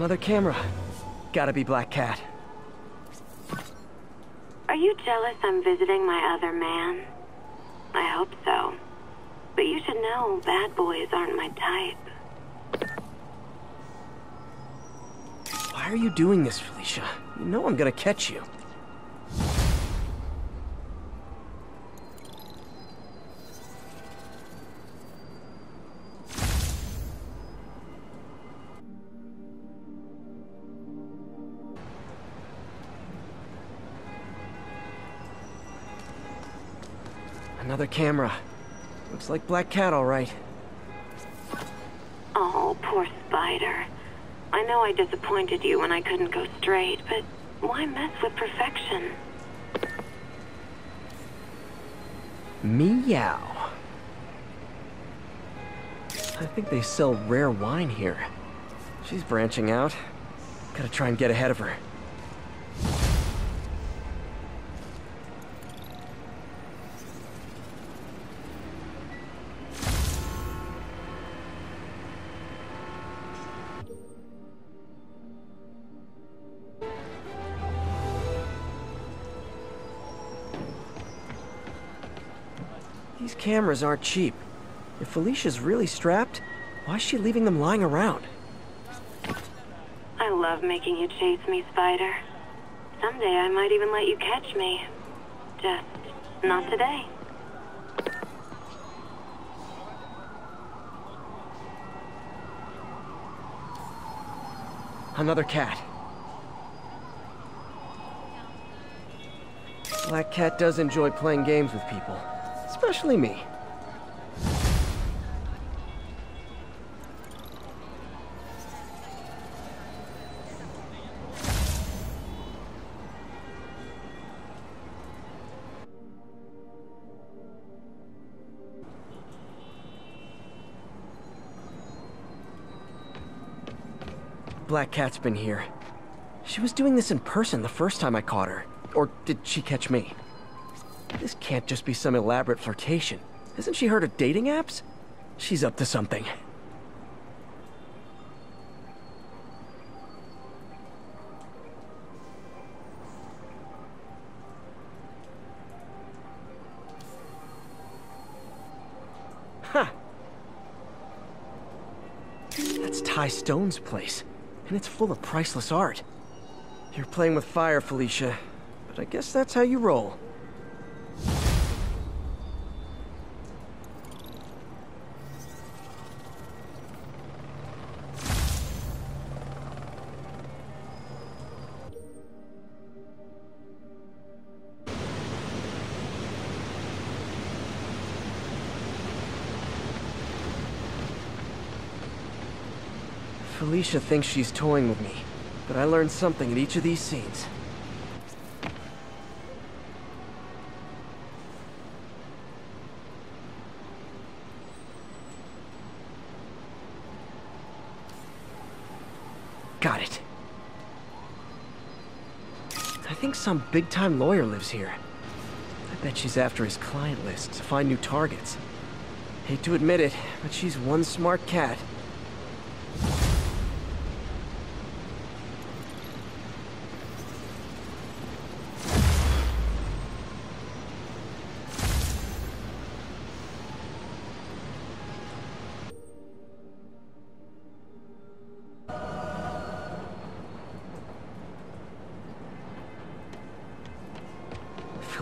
Another camera. Gotta be Black Cat. Are you jealous I'm visiting my other man? I hope so. But you should know bad boys aren't my type. Why are you doing this, Felicia? You know I'm gonna catch you. Another camera. Looks like Black Cat, all right. Oh, poor Spider. I know I disappointed you when I couldn't go straight, but why mess with perfection? Meow. I think they sell rare wine here. She's branching out. Gotta try and get ahead of her. These cameras aren't cheap. If Felicia's really strapped, why is she leaving them lying around? I love making you chase me, Spider. Someday I might even let you catch me. Just not today. Another cat. Black Cat does enjoy playing games with people. Especially me. Black Cat's been here. She was doing this in person the first time I caught her. Or did she catch me? This can't just be some elaborate flirtation. Hasn't she heard of dating apps? She's up to something. That's Ty Stone's place, and it's full of priceless art. You're playing with fire, Felicia, but I guess that's how you roll. Felicia thinks she's toying with me, but I learned something in each of these scenes. Got it. I think some big-time lawyer lives here. I bet she's after his client list to find new targets. Hate to admit it, but she's one smart cat.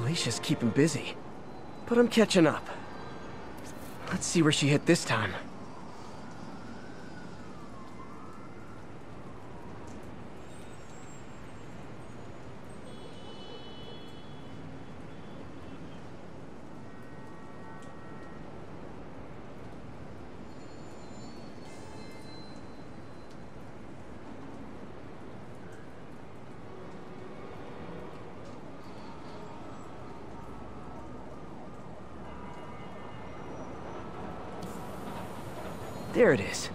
Felicia's keeping busy. But I'm catching up. Let's see where she hit this time. There it is.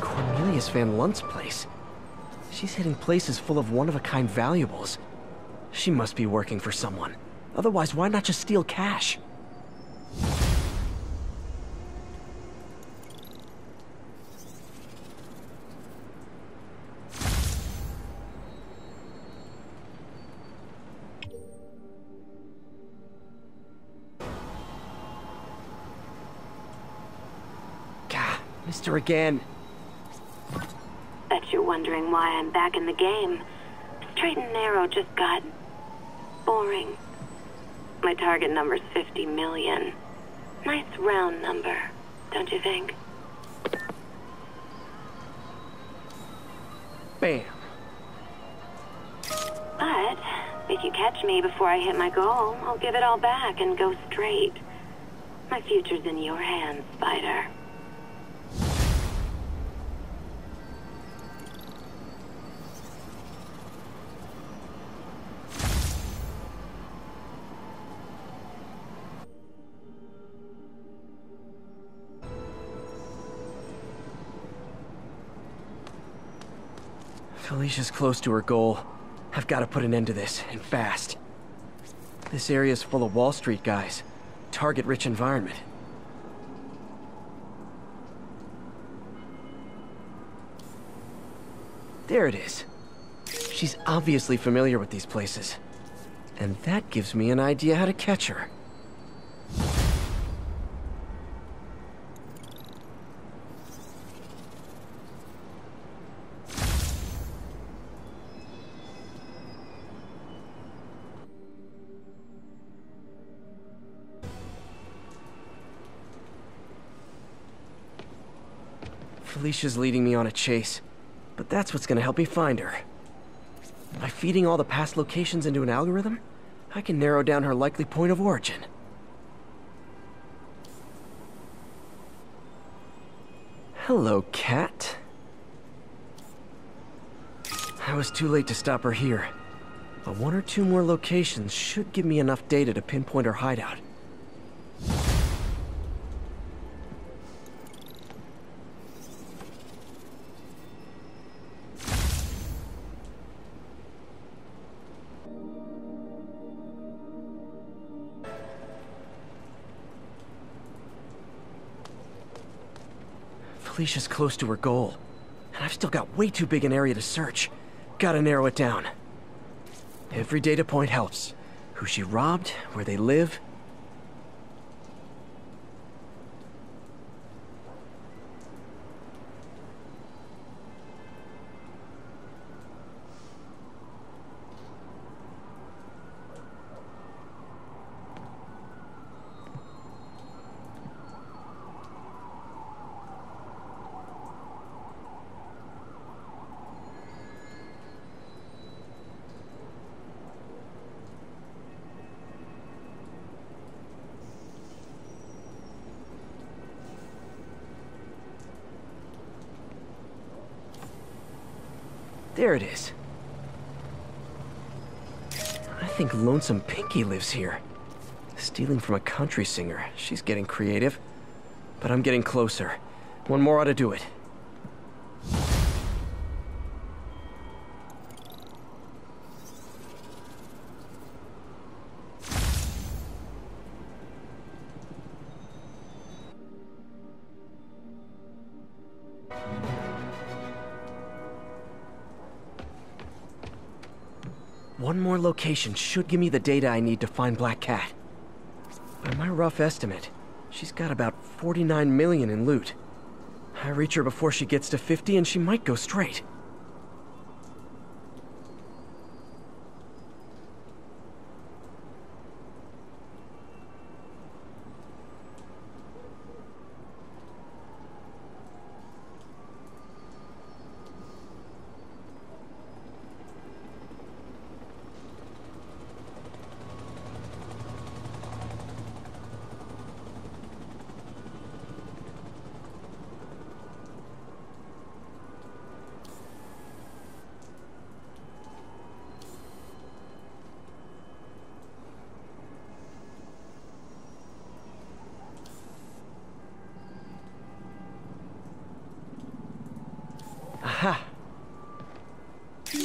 Cornelius Van Lunt's place. She's hitting places full of one-of-a-kind valuables. She must be working for someone. Otherwise, why not just steal cash? Missed her again. Bet you're wondering why I'm back in the game. Straight and narrow just got boring. My target number's 50 million. Nice round number, don't you think? Bam. But if you catch me before I hit my goal, I'll give it all back and go straight. My future's in your hands, Spider. Felicia's close to her goal. I've got to put an end to this, and fast. This area's full of Wall Street guys. Target-rich environment. There it is. She's obviously familiar with these places. And that gives me an idea how to catch her. Felicia's leading me on a chase, but that's what's gonna help me find her. By feeding all the past locations into an algorithm, I can narrow down her likely point of origin. Hello, cat. I was too late to stop her here, but one or two more locations should give me enough data to pinpoint her hideout. Felicia's close to her goal, and I've still got way too big an area to search. Gotta narrow it down. Every data point helps. Who she robbed, where they live. There it is. I think Lonesome Pinky lives here. Stealing from a country singer. She's getting creative. But I'm getting closer. One more ought to do it. One more location should give me the data I need to find Black Cat. By my rough estimate, she's got about 49 million in loot. I reach her before she gets to 50 and she might go straight. Aha!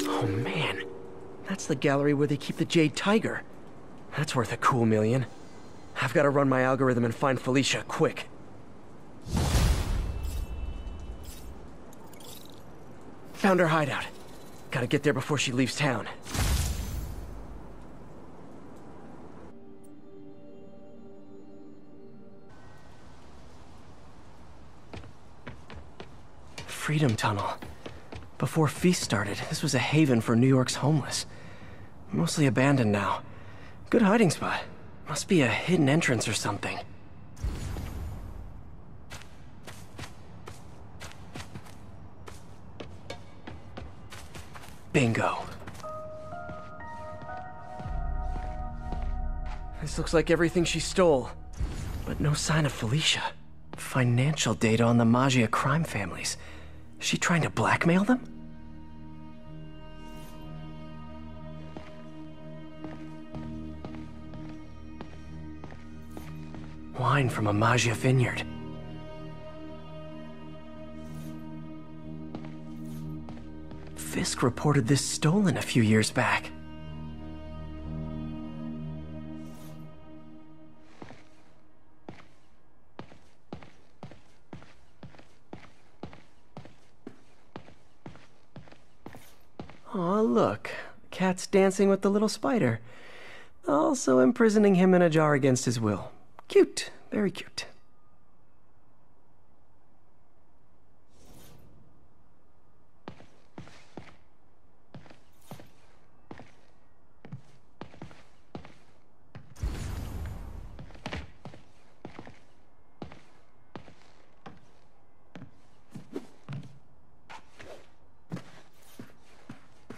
Oh man, the gallery where they keep the Jade Tiger. That's worth a cool million. I've got to run my algorithm and find Felicia, quick. Found her hideout. Gotta get there before she leaves town. Freedom Tunnel. Before Feast started, this was a haven for New York's homeless. Mostly abandoned now. Good hiding spot. Must be a hidden entrance or something. Bingo. This looks like everything she stole. But no sign of Felicia. Financial data on the Maggia crime families. Is she trying to blackmail them? Wine from a Maggia vineyard. Fisk reported this stolen a few years back. Aw, look. Cat's dancing with the little spider. Also imprisoning him in a jar against his will. Cute. Very cute.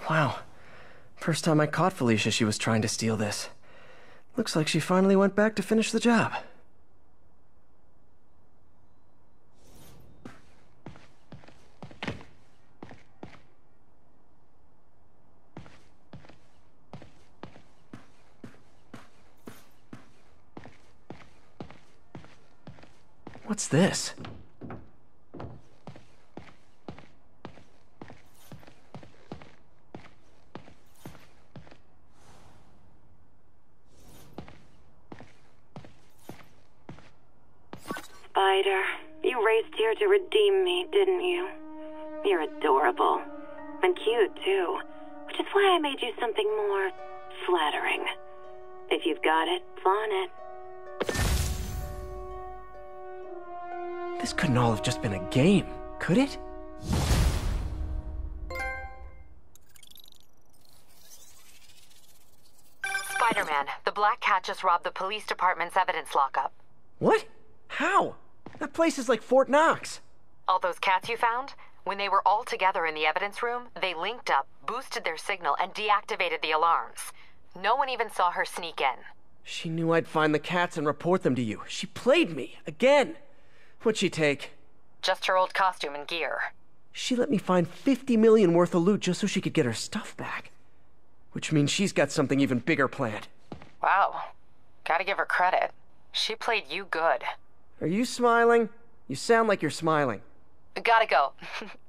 Wow. First time I caught Felicia, she was trying to steal this. Looks like she finally went back to finish the job. What's this? Spider, you raced here to redeem me, didn't you? You're adorable. And cute, too. Which is why I made you something more flattering. If you've got it, flaunt it. This couldn't all have just been a game, could it? Spider-Man, the Black Cat just robbed the police department's evidence lockup. What? How? That place is like Fort Knox. All those cats you found? When they were all together in the evidence room, they linked up, boosted their signal, and deactivated the alarms. No one even saw her sneak in. She knew I'd find the cats and report them to you. She played me, again. What'd she take? Just her old costume and gear. She let me find 50 million worth of loot just so she could get her stuff back. Which means she's got something even bigger planned. Wow. Gotta give her credit. She played you good. Are you smiling? You sound like you're smiling. Gotta go.